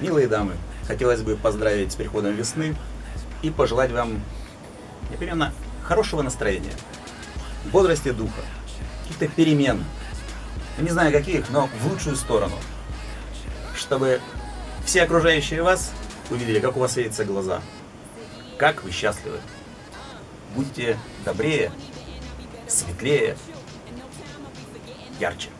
Милые дамы, хотелось бы поздравить с приходом весны и пожелать вам непременно хорошего настроения, бодрости духа, каких-то перемен. Не знаю каких, но в лучшую сторону. Чтобы все окружающие вас увидели, как у вас светятся глаза, как вы счастливы. Будьте добрее, светлее, ярче.